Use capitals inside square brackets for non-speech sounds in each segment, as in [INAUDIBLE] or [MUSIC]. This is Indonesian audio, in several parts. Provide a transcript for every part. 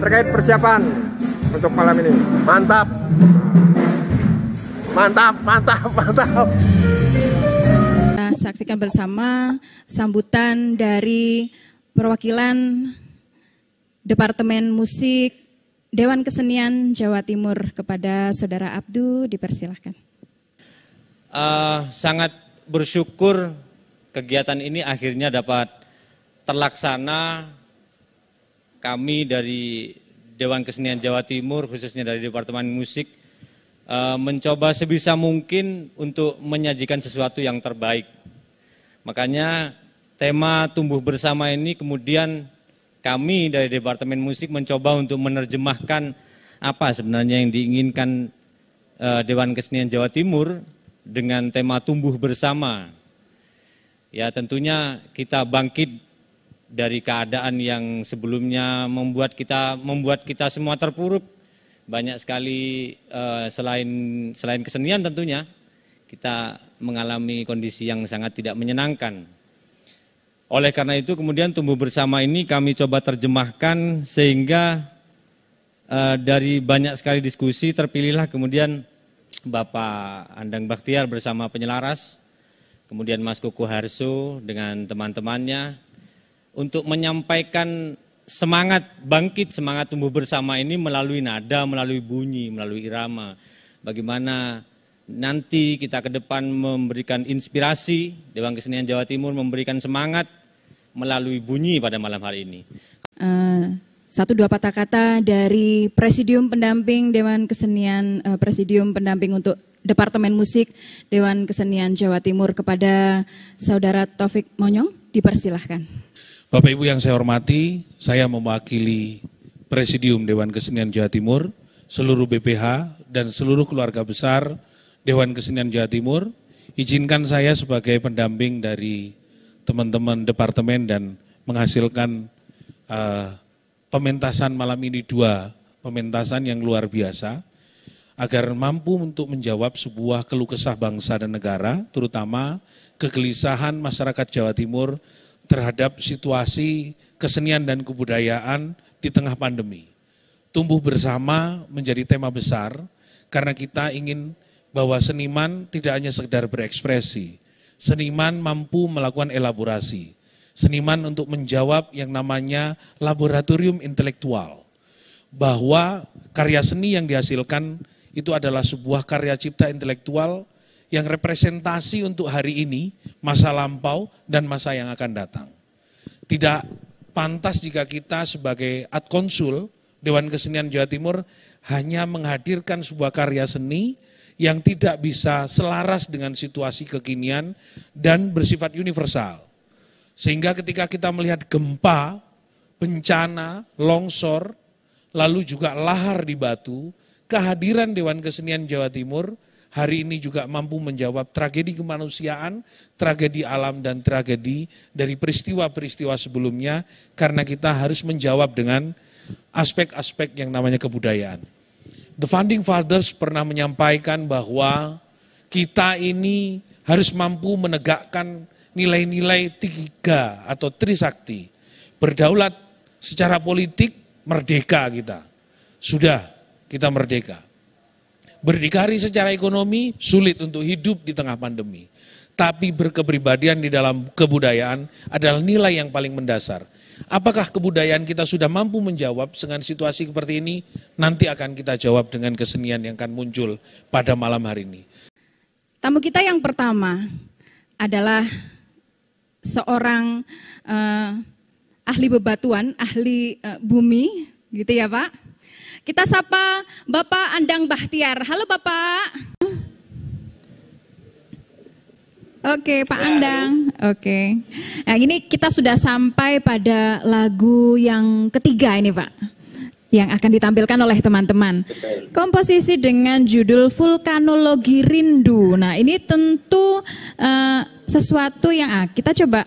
terkait persiapan untuk malam ini? Mantap. Mantap, mantap, mantap. Kita saksikan bersama sambutan dari perwakilan Departemen Musik Dewan Kesenian Jawa Timur kepada Saudara Abdu dipersilahkan. Uh, sangat bersyukur kegiatan ini akhirnya dapat terlaksana kami dari Dewan Kesenian Jawa Timur, khususnya dari Departemen Musik, eh, mencoba sebisa mungkin untuk menyajikan sesuatu yang terbaik. Makanya tema tumbuh bersama ini kemudian kami dari Departemen Musik mencoba untuk menerjemahkan apa sebenarnya yang diinginkan eh, Dewan Kesenian Jawa Timur dengan tema tumbuh bersama. Ya tentunya kita bangkit dari keadaan yang sebelumnya membuat kita membuat kita semua terpuruk banyak sekali uh, selain selain kesenian tentunya kita mengalami kondisi yang sangat tidak menyenangkan. Oleh karena itu kemudian tumbuh bersama ini kami coba terjemahkan sehingga uh, dari banyak sekali diskusi terpilihlah kemudian Bapak Andang Baktiar bersama penyelaras, kemudian Mas Kuku Harso dengan teman-temannya, untuk menyampaikan semangat bangkit, semangat tumbuh bersama ini melalui nada, melalui bunyi, melalui irama. Bagaimana nanti kita ke depan memberikan inspirasi, Dewan Kesenian Jawa Timur memberikan semangat melalui bunyi pada malam hari ini. Uh, satu dua patah kata dari Presidium Pendamping Dewan Kesenian, uh, Presidium Pendamping untuk Departemen Musik Dewan Kesenian Jawa Timur kepada Saudara Taufik Monyong, dipersilahkan. Bapak Ibu yang saya hormati, saya mewakili Presidium Dewan Kesenian Jawa Timur, seluruh BPH, dan seluruh keluarga besar Dewan Kesenian Jawa Timur. Izinkan saya sebagai pendamping dari teman-teman departemen dan menghasilkan uh, pementasan malam ini dua pementasan yang luar biasa agar mampu untuk menjawab sebuah keluh kesah bangsa dan negara, terutama kegelisahan masyarakat Jawa Timur terhadap situasi kesenian dan kebudayaan di tengah pandemi. Tumbuh bersama menjadi tema besar karena kita ingin bahwa seniman tidak hanya sekedar berekspresi, seniman mampu melakukan elaborasi, seniman untuk menjawab yang namanya laboratorium intelektual, bahwa karya seni yang dihasilkan itu adalah sebuah karya cipta intelektual yang representasi untuk hari ini, masa lampau, dan masa yang akan datang. Tidak pantas jika kita sebagai ad konsul Dewan Kesenian Jawa Timur hanya menghadirkan sebuah karya seni yang tidak bisa selaras dengan situasi kekinian dan bersifat universal. Sehingga ketika kita melihat gempa, bencana, longsor, lalu juga lahar di batu, kehadiran Dewan Kesenian Jawa Timur hari ini juga mampu menjawab tragedi kemanusiaan, tragedi alam dan tragedi dari peristiwa-peristiwa sebelumnya karena kita harus menjawab dengan aspek-aspek yang namanya kebudayaan. The Founding Fathers pernah menyampaikan bahwa kita ini harus mampu menegakkan nilai-nilai tiga atau trisakti. Berdaulat secara politik, merdeka kita. Sudah, kita merdeka. Berdikari secara ekonomi, sulit untuk hidup di tengah pandemi. Tapi berkepribadian di dalam kebudayaan adalah nilai yang paling mendasar. Apakah kebudayaan kita sudah mampu menjawab dengan situasi seperti ini? Nanti akan kita jawab dengan kesenian yang akan muncul pada malam hari ini. Tamu kita yang pertama adalah seorang uh, ahli bebatuan, ahli uh, bumi, gitu ya Pak. Kita sapa Bapak Andang Bahtiar. Halo Bapak. Oke, Pak Andang. Oke. Nah, ini kita sudah sampai pada lagu yang ketiga ini, Pak yang akan ditampilkan oleh teman-teman. Komposisi dengan judul Vulkanologi Rindu. Nah, ini tentu uh, sesuatu yang ah, kita coba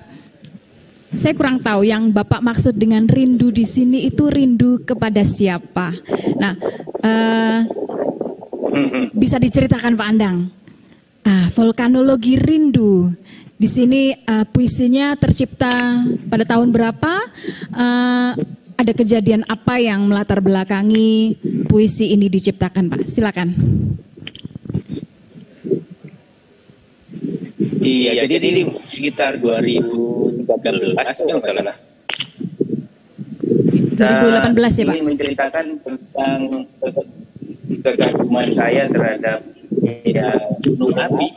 saya kurang tahu yang Bapak maksud dengan rindu di sini itu rindu kepada siapa. Nah, uh, bisa diceritakan Pak Andang. Ah, vulkanologi rindu. Di sini uh, puisinya tercipta pada tahun berapa? Uh, ada kejadian apa yang melatar belakangi puisi ini diciptakan, Pak? Silakan. Iya, jadi ini sekitar 2013 ya salah. 2018 ya Pak? Ini menceritakan tentang kekaguman saya terhadap ya, gunung api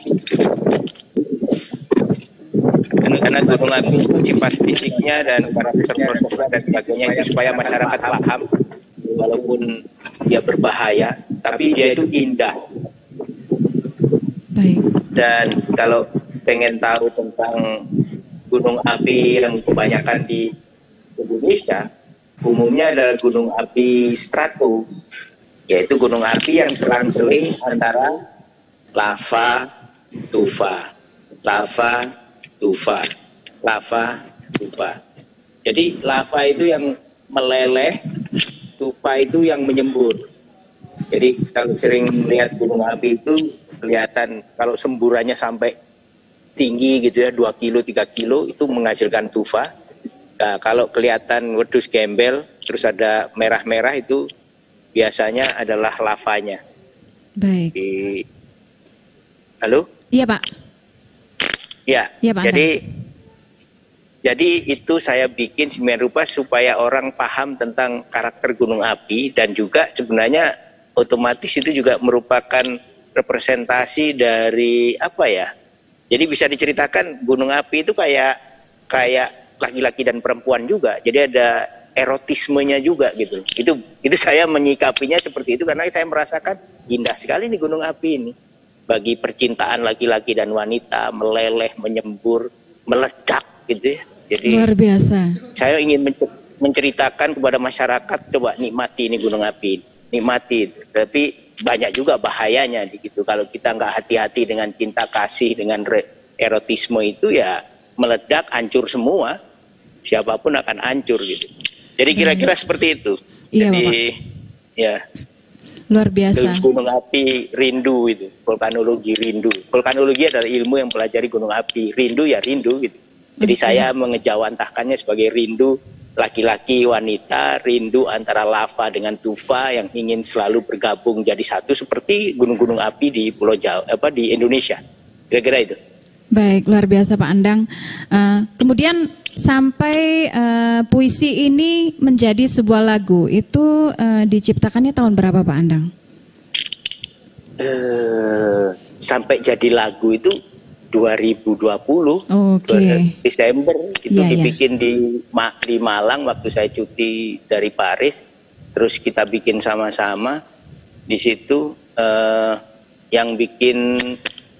karena gunung api itu sifat fisiknya dan karakter prosesnya dan sebagainya itu supaya masyarakat paham walaupun dia berbahaya tapi dia itu indah Baik. dan kalau pengen tahu tentang gunung api yang kebanyakan di Indonesia umumnya adalah gunung api strato yaitu gunung api yang selang-seling antara lava tufa lava tufa lava tufa jadi lava itu yang meleleh tufa itu yang menyembur. Jadi kalau sering melihat gunung api itu kelihatan kalau semburannya sampai tinggi gitu ya 2 kilo 3 kilo itu menghasilkan tufa nah, kalau kelihatan wedus gembel terus ada merah-merah itu biasanya adalah lavanya baik di halo iya pak Ya, ya Pak jadi Anda. jadi itu saya bikin sembilan rupa supaya orang paham tentang karakter gunung api dan juga sebenarnya otomatis itu juga merupakan representasi dari apa ya? Jadi bisa diceritakan gunung api itu kayak kayak laki-laki dan perempuan juga. Jadi ada erotismenya juga gitu. Itu itu saya menyikapinya seperti itu karena saya merasakan indah sekali nih gunung api ini bagi percintaan laki-laki dan wanita meleleh, menyembur, meledak gitu ya. Jadi luar biasa. Saya ingin menceritakan kepada masyarakat coba nikmati ini gunung api, nikmati. Tapi banyak juga bahayanya gitu. Kalau kita nggak hati-hati dengan cinta kasih, dengan erotisme itu ya meledak, hancur semua. Siapa pun akan hancur gitu. Jadi kira-kira hmm. seperti itu. Iya, Jadi Bapak. ya Luar biasa. Gunung api rindu itu, vulkanologi rindu. Vulkanologi adalah ilmu yang pelajari gunung api. Rindu ya rindu gitu. Jadi okay. saya mengejawantahkannya sebagai rindu laki-laki wanita, rindu antara lava dengan tufa yang ingin selalu bergabung jadi satu seperti gunung-gunung api di Pulau Jawa apa di Indonesia. Kira-kira itu. Baik, luar biasa Pak Andang. Uh, kemudian sampai uh, puisi ini menjadi sebuah lagu, itu uh, diciptakannya tahun berapa Pak Andang? Uh, sampai jadi lagu itu 2020, okay. Desember itu yeah, dibikin yeah. di di Malang waktu saya cuti dari Paris, terus kita bikin sama-sama di situ. Uh, yang bikin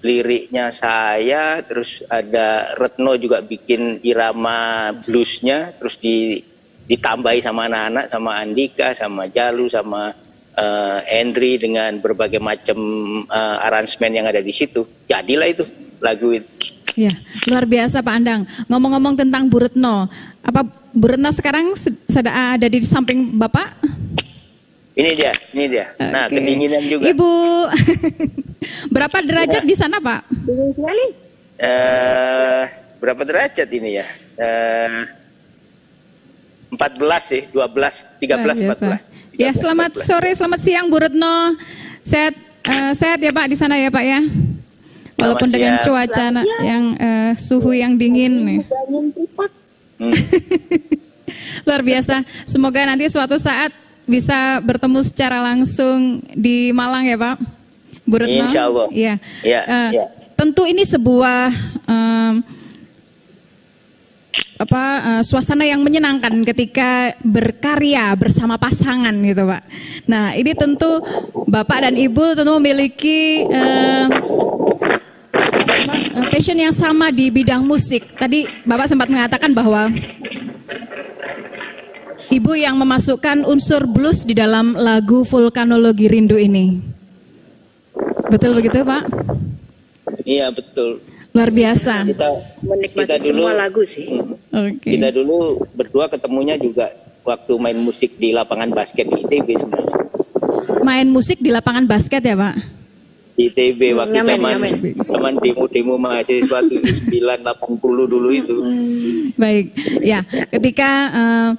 liriknya saya, terus ada Retno juga bikin irama bluesnya, terus di, ditambahi sama anak-anak, sama Andika, sama Jalu, sama uh, Henry dengan berbagai macam uh, aransemen yang ada di situ. Jadilah itu lagu itu. Ya, luar biasa Pak Andang. Ngomong-ngomong tentang Bu Retno, apa Bu Retno sekarang sudah ada di samping Bapak? Ini dia, ini dia. Nah, okay. kedinginan juga. Ibu, [LAUGHS] berapa derajat ya. di sana Pak? Dingin sekali. Uh, berapa derajat ini ya? Uh, 14 sih, 12, 13, 14. Ya, selamat 14. sore, selamat siang Bu Retno. Sehat, uh, sehat ya Pak di sana ya Pak ya? Walaupun dengan cuaca yang uh, suhu yang dingin nih. Hmm. [LAUGHS] Luar biasa. Semoga nanti suatu saat bisa bertemu secara langsung di Malang ya Pak. Bu Retno. Insya Allah. Ya. Ya, uh, ya. Tentu ini sebuah um, apa uh, suasana yang menyenangkan ketika berkarya bersama pasangan gitu pak. Nah ini tentu bapak dan ibu tentu memiliki uh, passion yang sama di bidang musik. Tadi Bapak sempat mengatakan bahwa Ibu yang memasukkan unsur blues di dalam lagu Vulkanologi Rindu ini. Betul begitu, Pak? Iya, betul. Luar biasa. Kita menikmati kita dulu, semua lagu sih. Okay. Kita dulu berdua ketemunya juga waktu main musik di lapangan basket di ITB sebenarnya. Main musik di lapangan basket ya, Pak? ITB waktu zaman zaman demo-demo mahasiswa 980 dulu itu. Baik, ya ketika uh,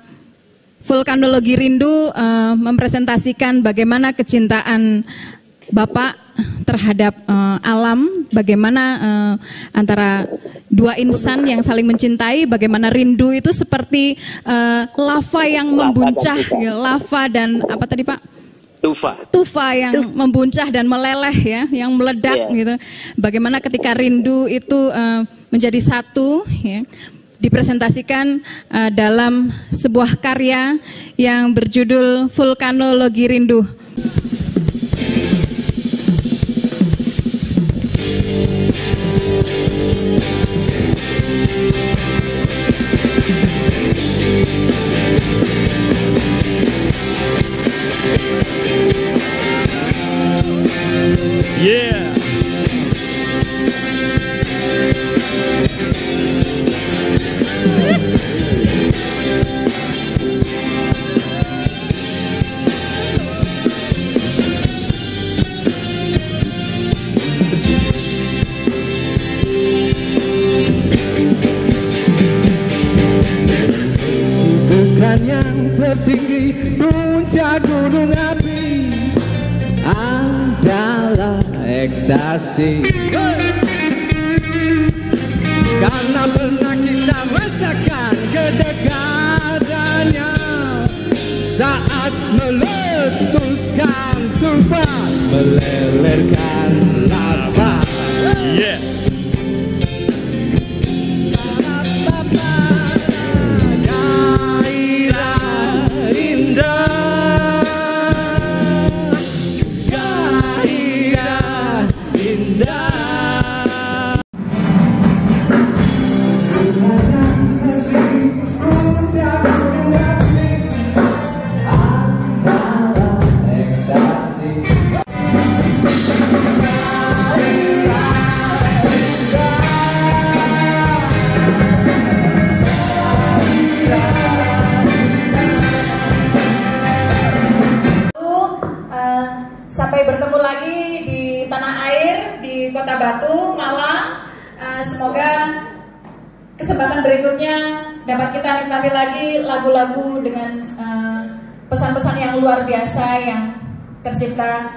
Vulkanologi Rindu uh, mempresentasikan bagaimana kecintaan Bapak terhadap uh, alam, bagaimana uh, antara dua insan yang saling mencintai, bagaimana rindu itu seperti uh, lava yang membuncah, lava dan, ya, lava dan apa tadi Pak? Tufa tufa yang Tuf. membuncah dan meleleh ya yang meledak yeah. gitu bagaimana ketika rindu itu uh, menjadi satu ya dipresentasikan uh, dalam sebuah karya yang berjudul Vulkanologi Rindu rasakan kedekatannya. Saat meletuskan tufan Melelehkan berikutnya dapat kita nikmati lagi lagu-lagu dengan eh, pesan-pesan uh, yang luar biasa yang tercipta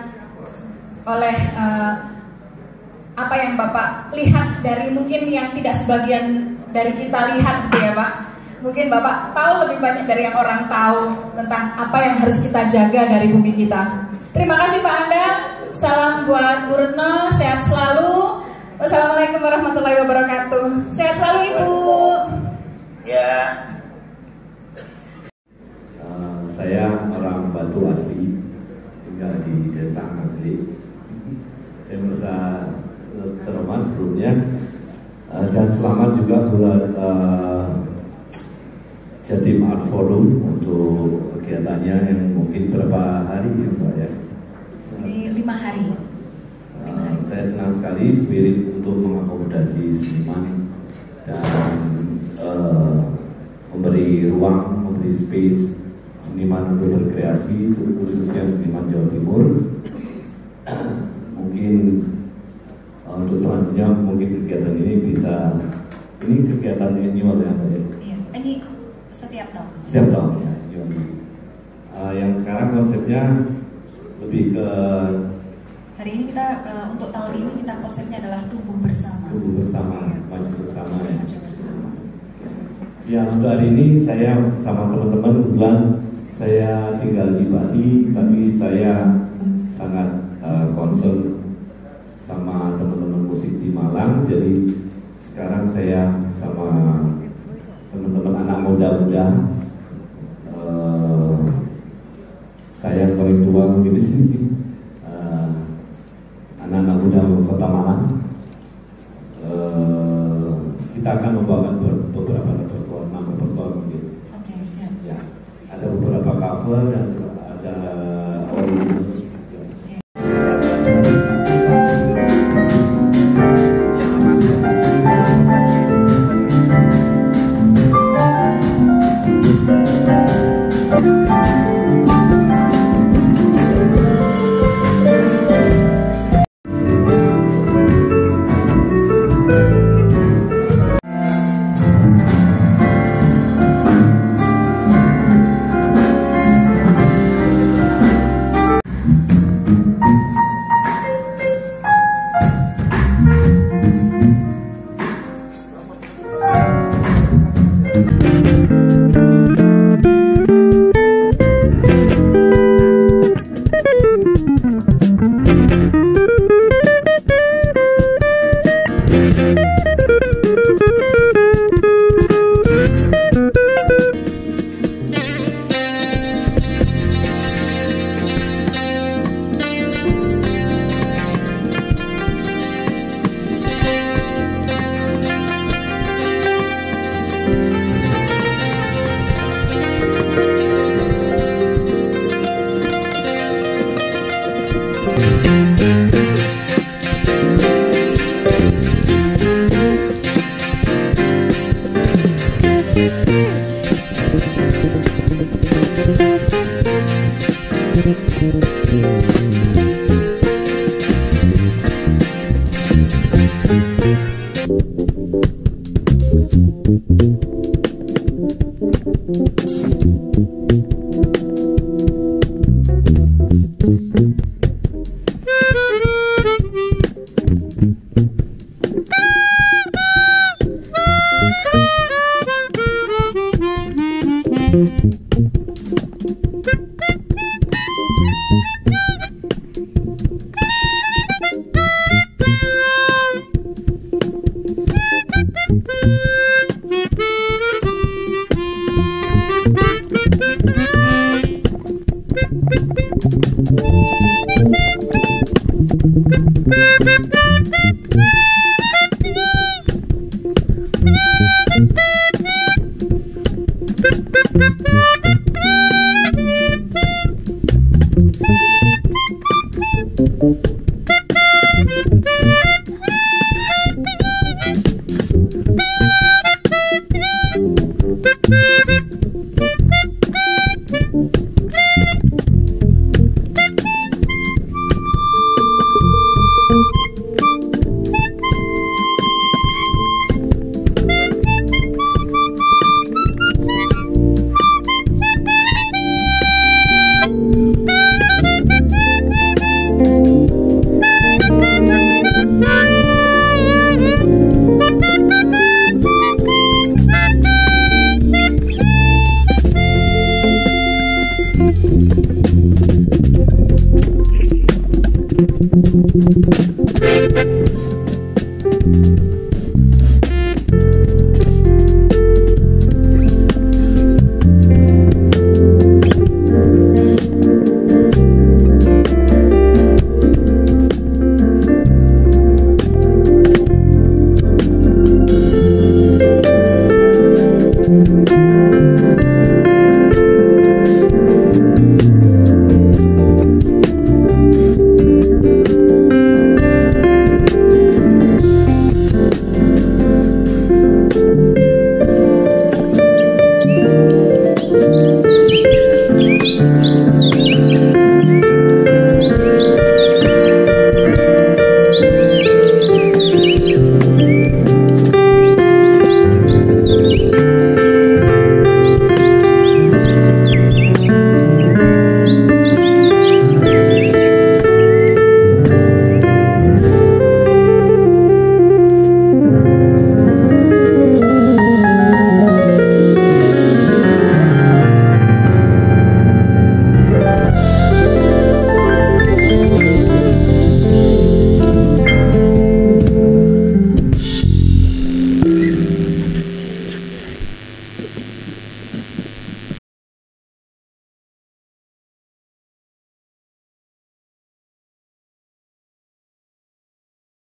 oleh uh, apa yang Bapak lihat dari mungkin yang tidak sebagian dari kita lihat gitu ya Pak. Mungkin Bapak tahu lebih banyak dari yang orang tahu tentang apa yang harus kita jaga dari bumi kita. Terima kasih Pak Anda. Salam buat Bu sehat selalu. Wassalamualaikum warahmatullahi wabarakatuh. Sehat selalu Ibu. Ya. Uh, saya orang Batu asli, tinggal di Desa Ngagli. Saya merasa terhormat sebelumnya uh, dan selamat juga buat uh, Jatim Art Forum untuk kegiatannya yang mungkin berapa hari ya Mbak ya? Ini lima hari. Saya senang sekali spirit untuk mengakomodasi seniman dan uh, memberi ruang, memberi space seniman untuk berkreasi, khususnya seniman Jawa Timur. [CLEARS THROAT] mungkin uh, untuk selanjutnya mungkin kegiatan ini bisa ini kegiatan annual ya Mbak ya? Iya, ini setiap tahun. Setiap tahun ya. Uh, yang sekarang konsepnya lebih ke hari ini kita uh, untuk tahun ini kita konsepnya adalah tumbuh bersama. Tumbuh bersama, ya. maju bersama ya. Maju bersama. Ya untuk hari ini saya sama teman-teman kebetulan saya tinggal di Bali, tapi saya sangat uh, concern sama teman-teman musik di Malang. Jadi sekarang saya sama teman-teman anak muda-muda